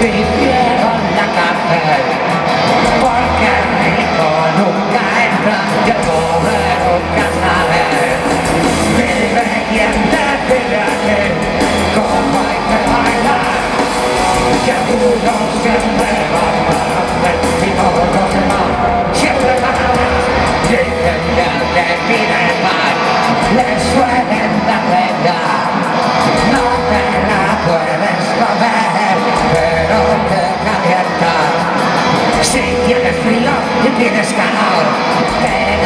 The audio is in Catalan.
Baby. Tienes calor,